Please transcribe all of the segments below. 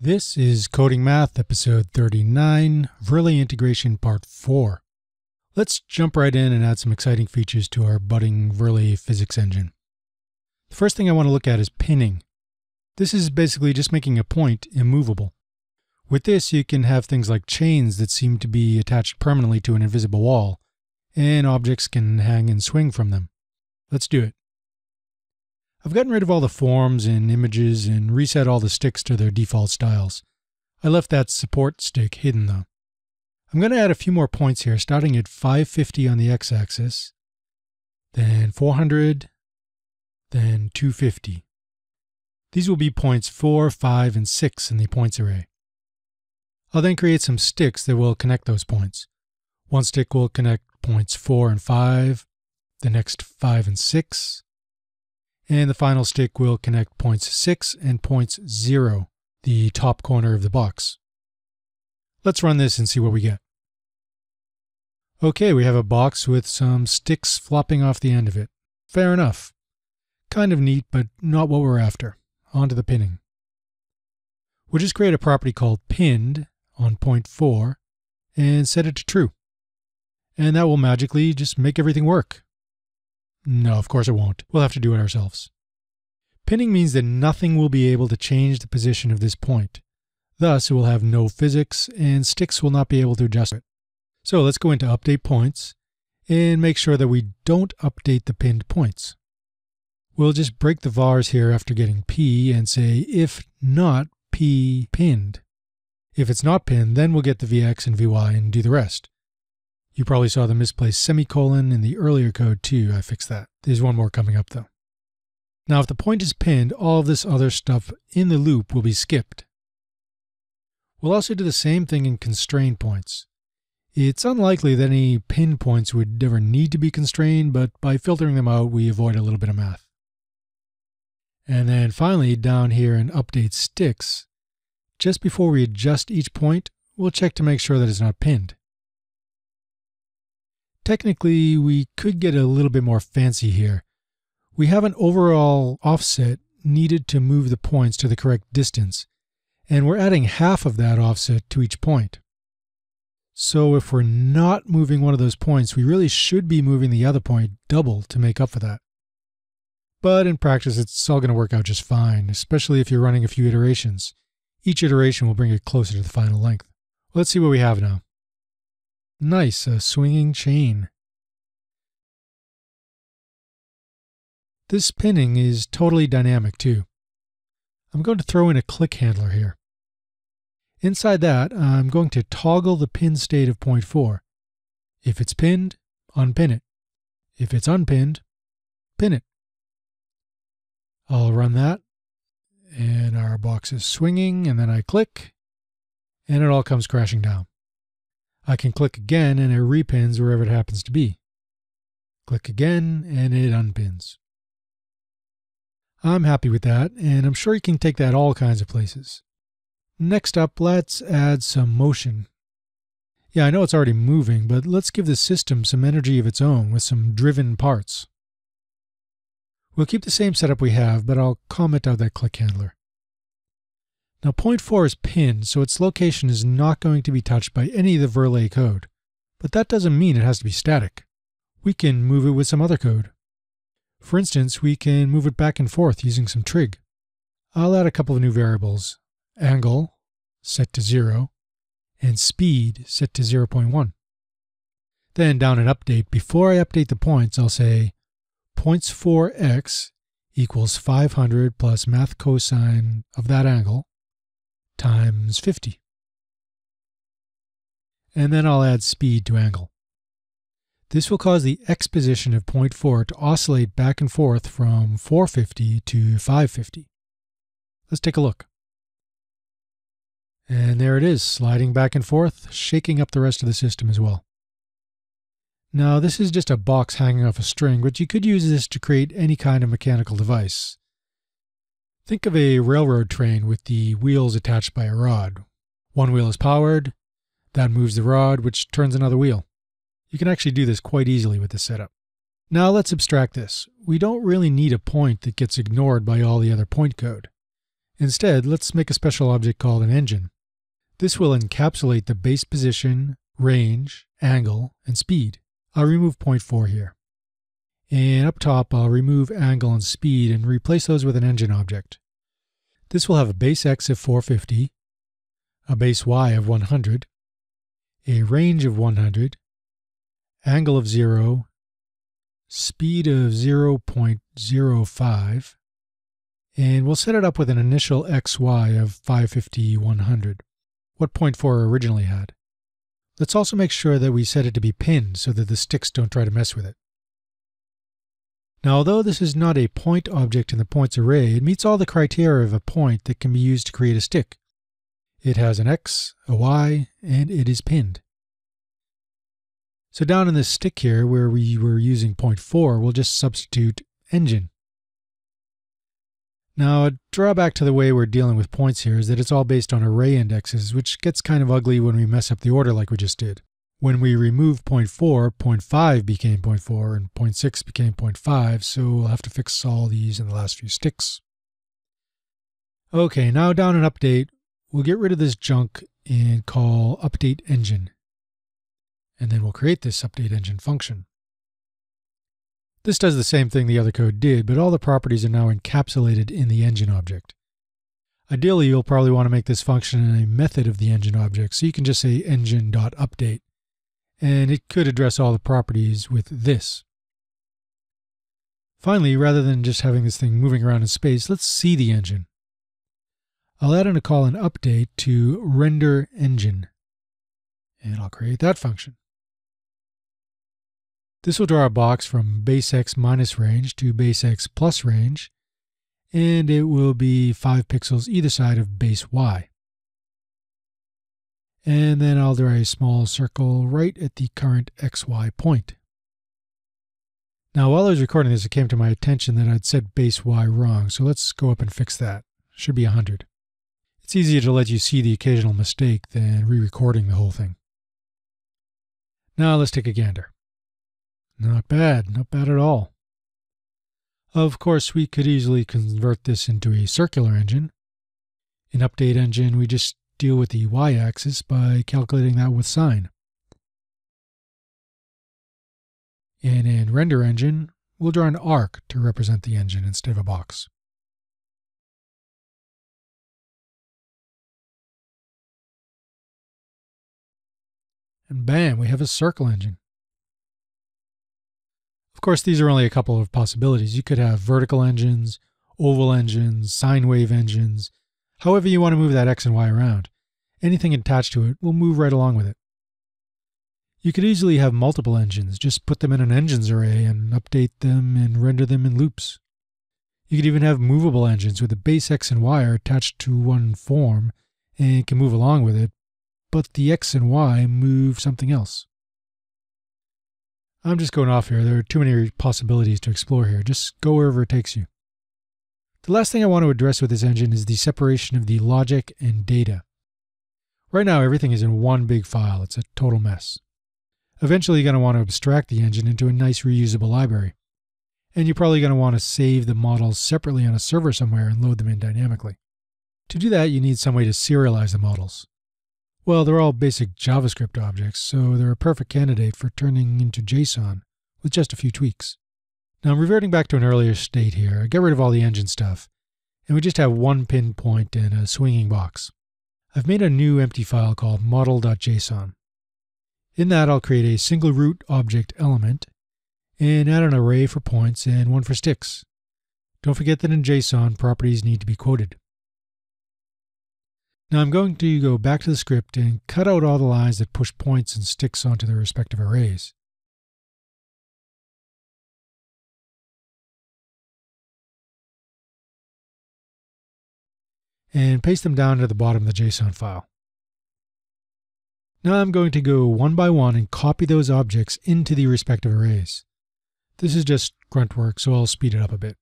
This is Coding Math, episode 39, Verlet Integration Part 4. Let's jump right in and add some exciting features to our budding Verlet physics engine. The first thing I want to look at is pinning. This is basically just making a point immovable. With this, you can have things like chains that seem to be attached permanently to an invisible wall, and objects can hang and swing from them. Let's do it. I've gotten rid of all the forms and images and reset all the sticks to their default styles. I left that support stick hidden though. I'm going to add a few more points here, starting at 550 on the x-axis, then 400, then 250. These will be points 4, 5, and 6 in the points array. I'll then create some sticks that will connect those points. One stick will connect points 4 and 5, the next 5 and 6, and the final stick will connect points 6 and points 0, the top corner of the box. Let's run this and see what we get. Okay, we have a box with some sticks flopping off the end of it. Fair enough. Kind of neat, but not what we're after. On to the pinning. We'll just create a property called pinned on point 4 and set it to true. And that will magically just make everything work. No, of course it won't. We'll have to do it ourselves. Pinning means that nothing will be able to change the position of this point. Thus, it will have no physics, and sticks will not be able to adjust it. So let's go into Update Points, and make sure that we don't update the pinned points. We'll just break the vars here after getting p and say if not p pinned. If it's not pinned, then we'll get the vx and vy and do the rest. You probably saw the misplaced semicolon in the earlier code too. I fixed that. There's one more coming up though. Now, if the point is pinned, all of this other stuff in the loop will be skipped. We'll also do the same thing in constrained points. It's unlikely that any pin points would ever need to be constrained, but by filtering them out, we avoid a little bit of math. And then finally, down here in Update Sticks, just before we adjust each point, we'll check to make sure that it's not pinned. Technically, we could get a little bit more fancy here. We have an overall offset needed to move the points to the correct distance, and we're adding half of that offset to each point. So if we're not moving one of those points, we really should be moving the other point double to make up for that. But in practice, it's all going to work out just fine, especially if you're running a few iterations. Each iteration will bring it closer to the final length. Let's see what we have now. Nice, a swinging chain. This pinning is totally dynamic too. I'm going to throw in a click handler here. Inside that, I'm going to toggle the pin state of point 4. If it's pinned, unpin it. If it's unpinned, pin it. I'll run that, and our box is swinging, and then I click, and it all comes crashing down. I can click again and it repins wherever it happens to be. Click again and it unpins. I'm happy with that, and I'm sure you can take that all kinds of places. Next up, let's add some motion. Yeah, I know it's already moving, but let's give the system some energy of its own with some driven parts. We'll keep the same setup we have, but I'll comment out that click handler. Now point 4 is pinned, so its location is not going to be touched by any of the Verlet code. But that doesn't mean it has to be static. We can move it with some other code. For instance, we can move it back and forth using some trig. I'll add a couple of new variables, angle, set to 0, and speed, set to 0.1. Then down in update, before I update the points, I'll say points for x equals 500 plus math cosine of that angle times 50. And then I'll add speed to angle. This will cause the x position of point 4 to oscillate back and forth from 450 to 550. Let's take a look. And there it is, sliding back and forth, shaking up the rest of the system as well. Now, this is just a box hanging off a string, but you could use this to create any kind of mechanical device. Think of a railroad train with the wheels attached by a rod. One wheel is powered, that moves the rod, which turns another wheel. You can actually do this quite easily with this setup. Now let's abstract this. We don't really need a point that gets ignored by all the other point code. Instead, let's make a special object called an engine. This will encapsulate the base position, range, angle, and speed. I'll remove point 4 here. And up top, I'll remove angle and speed and replace those with an engine object. This will have a base x of 450, a base y of 100, a range of 100, angle of 0, speed of 0.05, and we'll set it up with an initial xy of 550, 100, what point 4 originally had. Let's also make sure that we set it to be pinned so that the sticks don't try to mess with it. Now, although this is not a point object in the points array, it meets all the criteria of a point that can be used to create a stick. It has an X, a Y, and it is pinned. So down in this stick here, where we were using point 4, we'll just substitute engine. Now, a drawback to the way we're dealing with points here is that it's all based on array indexes, which gets kind of ugly when we mess up the order like we just did. When we remove 0.4, 0.5 became point 0.4 and point 0.6 became point 0.5, so we'll have to fix all these in the last few sticks. Okay, now down an update, we'll get rid of this junk and call update engine. And then we'll create this update engine function. This does the same thing the other code did, but all the properties are now encapsulated in the engine object. Ideally, you'll probably want to make this function a method of the engine object, so you can just say engine.update and it could address all the properties with this. Finally, rather than just having this thing moving around in space, let's see the engine. I'll add in a call an update to render engine, and I'll create that function. This will draw a box from base x minus range to base x plus range, and it will be 5 pixels either side of base y and then I'll draw a small circle right at the current XY point. Now, while I was recording this, it came to my attention that I'd set base Y wrong, so let's go up and fix that. Should be 100. It's easier to let you see the occasional mistake than re-recording the whole thing. Now let's take a gander. Not bad, not bad at all. Of course, we could easily convert this into a circular engine. In Update Engine, we just deal with the y-axis by calculating that with sine. And in Render Engine, we'll draw an arc to represent the engine instead of a box. And bam, we have a circle engine. Of course, these are only a couple of possibilities. You could have vertical engines, oval engines, sine wave engines, However you want to move that X and Y around, anything attached to it will move right along with it. You could easily have multiple engines, just put them in an engines array and update them and render them in loops. You could even have movable engines with the base X and Y are attached to one form and can move along with it, but the X and Y move something else. I'm just going off here. There are too many possibilities to explore here. Just go wherever it takes you. The last thing I want to address with this engine is the separation of the logic and data. Right now, everything is in one big file. It's a total mess. Eventually, you're going to want to abstract the engine into a nice reusable library. And you're probably going to want to save the models separately on a server somewhere and load them in dynamically. To do that, you need some way to serialize the models. Well, they're all basic JavaScript objects, so they're a perfect candidate for turning into JSON with just a few tweaks. Now I'm reverting back to an earlier state here. I got rid of all the engine stuff, and we just have one pinpoint and a swinging box. I've made a new empty file called model.json. In that, I'll create a single root object element and add an array for points and one for sticks. Don't forget that in JSON, properties need to be quoted. Now I'm going to go back to the script and cut out all the lines that push points and sticks onto their respective arrays. And paste them down to the bottom of the JSON file. Now I'm going to go one by one and copy those objects into the respective arrays. This is just grunt work, so I'll speed it up a bit.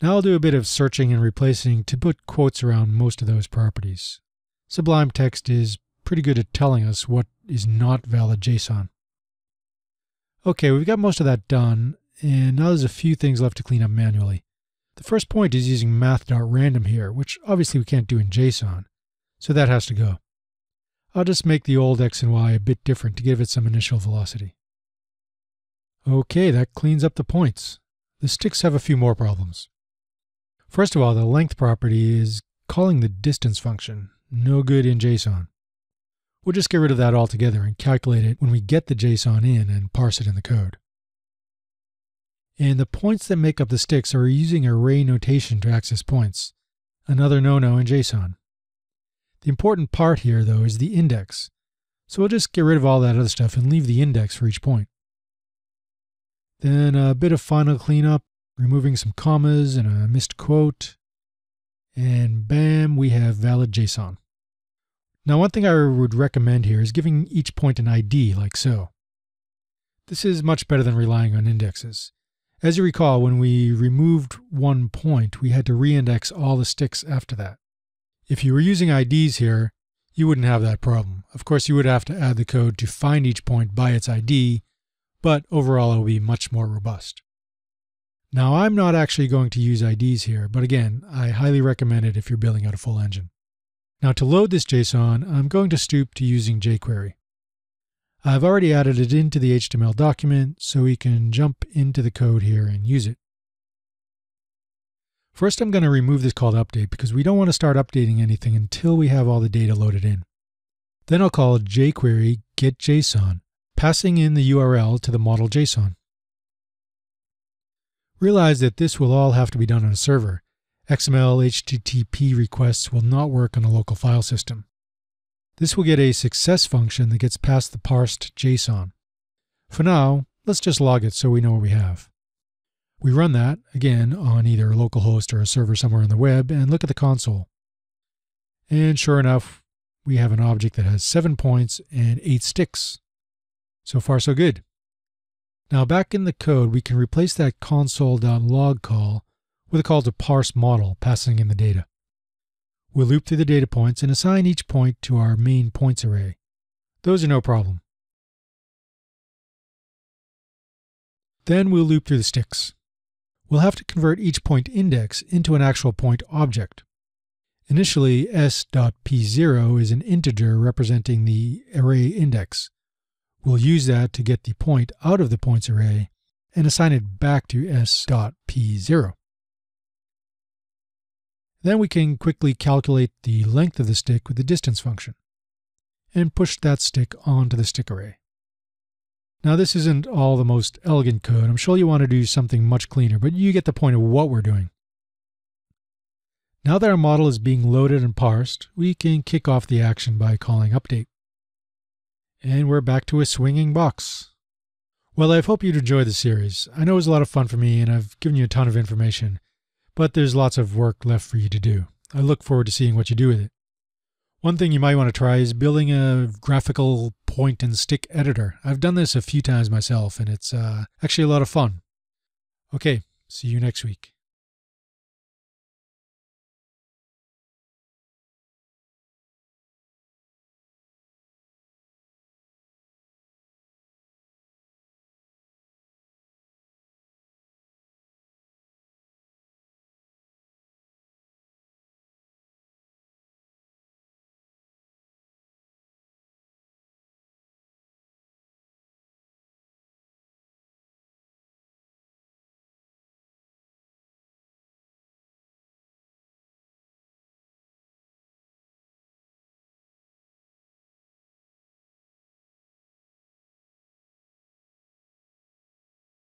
Now I'll do a bit of searching and replacing to put quotes around most of those properties. Sublime Text is pretty good at telling us what is not valid JSON. Okay, we've got most of that done, and now there's a few things left to clean up manually. The first point is using math.random here, which obviously we can't do in JSON, so that has to go. I'll just make the old x and y a bit different to give it some initial velocity. Okay, that cleans up the points. The sticks have a few more problems. First of all, the length property is calling the distance function, no good in JSON. We'll just get rid of that altogether and calculate it when we get the JSON in and parse it in the code. And the points that make up the sticks are using array notation to access points, another no-no in JSON. The important part here, though, is the index. So we'll just get rid of all that other stuff and leave the index for each point. Then a bit of final cleanup, removing some commas and a missed quote. And bam, we have valid JSON. Now, one thing I would recommend here is giving each point an ID, like so. This is much better than relying on indexes. As you recall, when we removed one point, we had to reindex all the sticks after that. If you were using IDs here, you wouldn't have that problem. Of course, you would have to add the code to find each point by its ID, but overall it will be much more robust. Now, I'm not actually going to use IDs here, but again, I highly recommend it if you're building out a full engine. Now to load this JSON, I'm going to stoop to using jQuery. I've already added it into the HTML document, so we can jump into the code here and use it. First, I'm going to remove this call to update because we don't want to start updating anything until we have all the data loaded in. Then I'll call jQuery getJSON, passing in the URL to the model JSON. Realize that this will all have to be done on a server, XML HTTP requests will not work on a local file system. This will get a success function that gets past the parsed JSON. For now, let's just log it so we know what we have. We run that, again, on either a local host or a server somewhere on the web and look at the console. And sure enough, we have an object that has seven points and eight sticks. So far, so good. Now back in the code, we can replace that console.log call with a call to parse model passing in the data. We'll loop through the data points and assign each point to our main points array. Those are no problem. Then we'll loop through the sticks. We'll have to convert each point index into an actual point object. Initially, s.p0 is an integer representing the array index. We'll use that to get the point out of the points array and assign it back to s.p0. Then we can quickly calculate the length of the stick with the distance function and push that stick onto the stick array. Now this isn't all the most elegant code. I'm sure you want to do something much cleaner, but you get the point of what we're doing. Now that our model is being loaded and parsed, we can kick off the action by calling update. And we're back to a swinging box. Well, I hope you'd enjoy the series. I know it was a lot of fun for me, and I've given you a ton of information but there's lots of work left for you to do. I look forward to seeing what you do with it. One thing you might want to try is building a graphical point and stick editor. I've done this a few times myself, and it's uh, actually a lot of fun. Okay, see you next week.